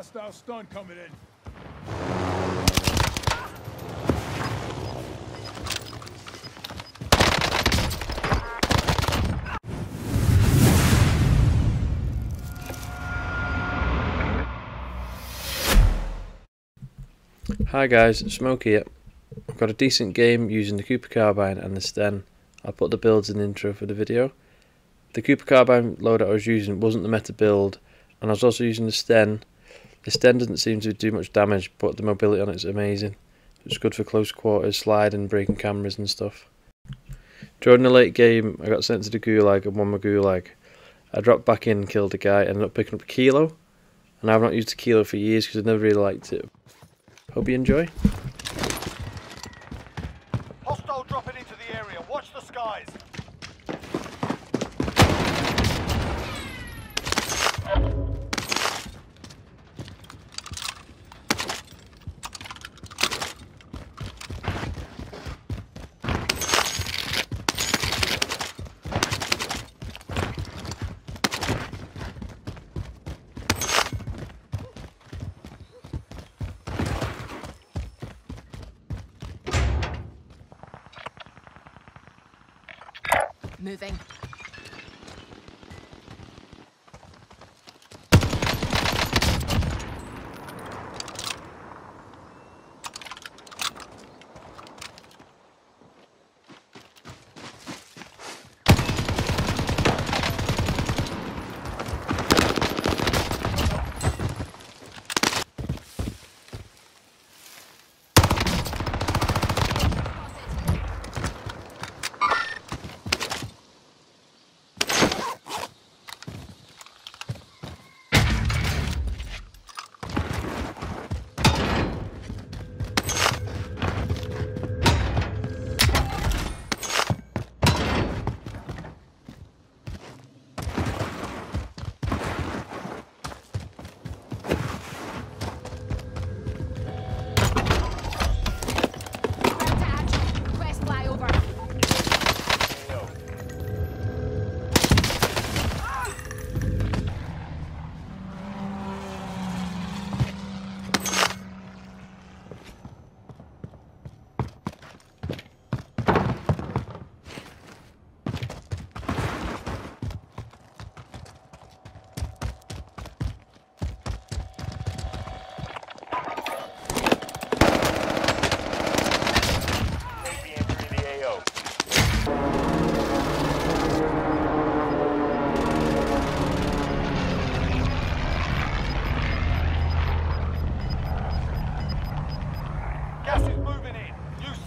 Hostile stun coming in. Hi guys, Smokey here. I've got a decent game using the Cooper Carbine and the Sten. I'll put the builds in the intro for the video. The Cooper Carbine loadout I was using wasn't the meta build, and I was also using the Sten. The Sten doesn't seem to do much damage, but the mobility on it is amazing. It's good for close quarters, sliding, breaking cameras and stuff. During the late game, I got sent to the Gulag and won my Gulag. I dropped back in killed a guy, ended up picking up a Kilo, and I've not used a Kilo for years because I never really liked it. Hope you enjoy. Moving.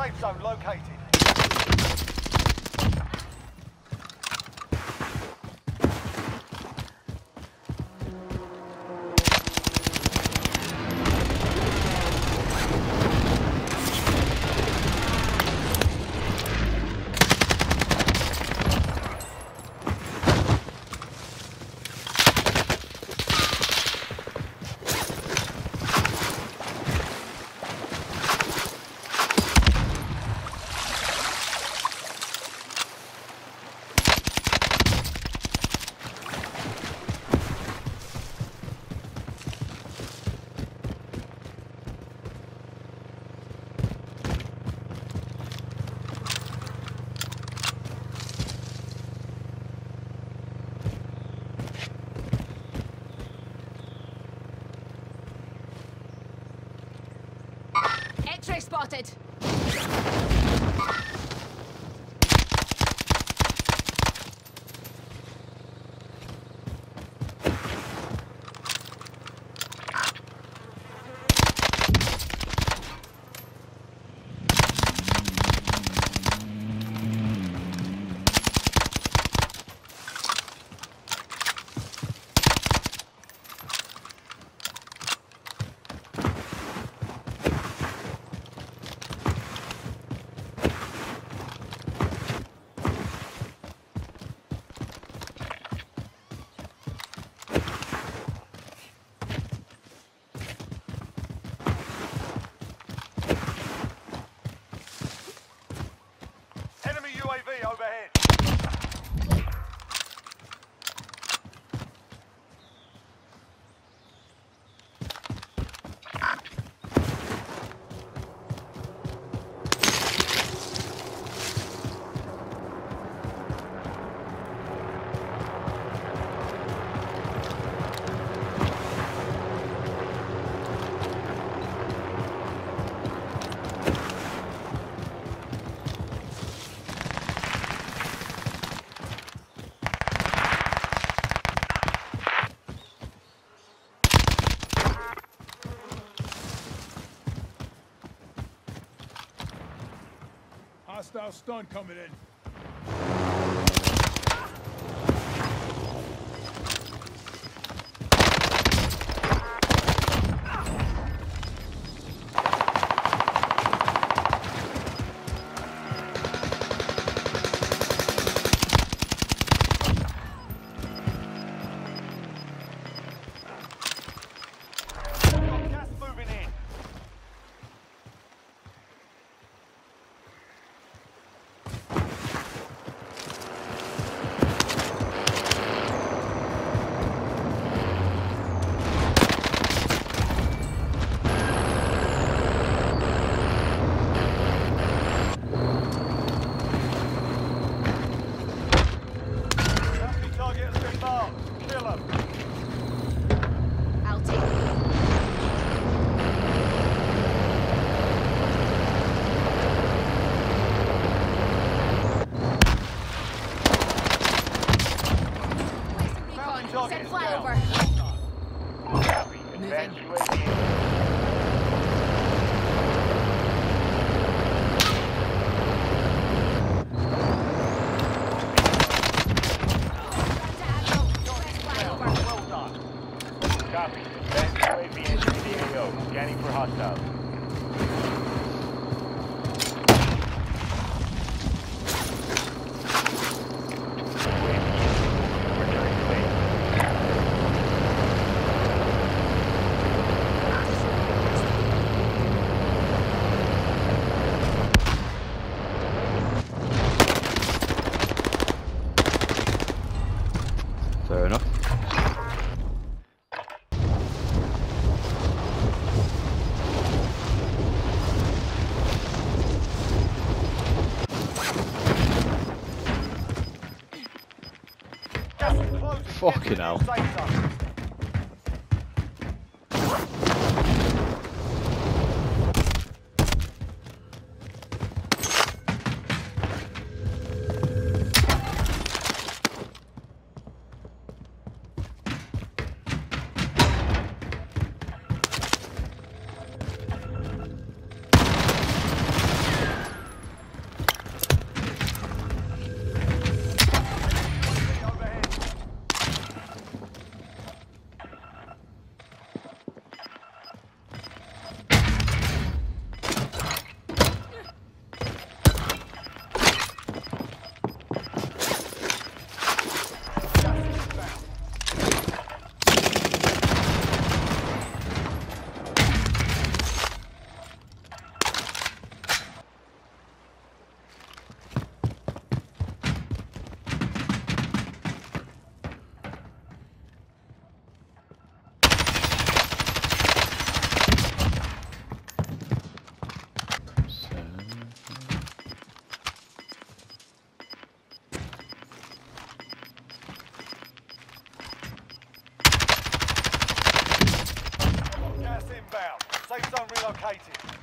Safe zone located. X-ray spotted. stun coming in. Copy. Back UAV is CDAO. Scanning for hostiles. you know. Safe zone relocated.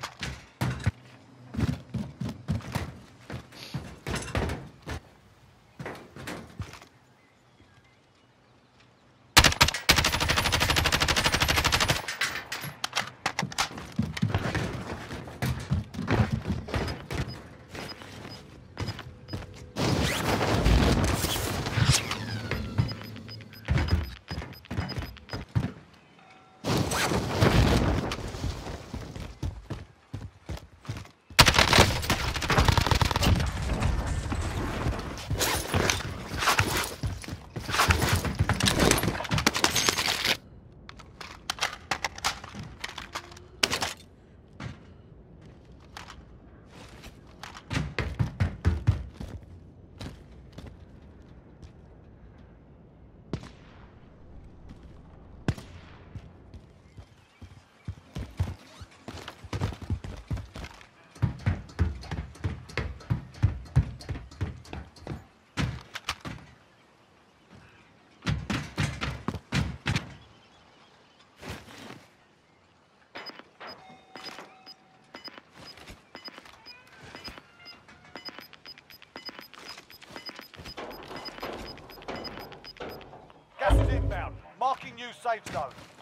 new safe zone.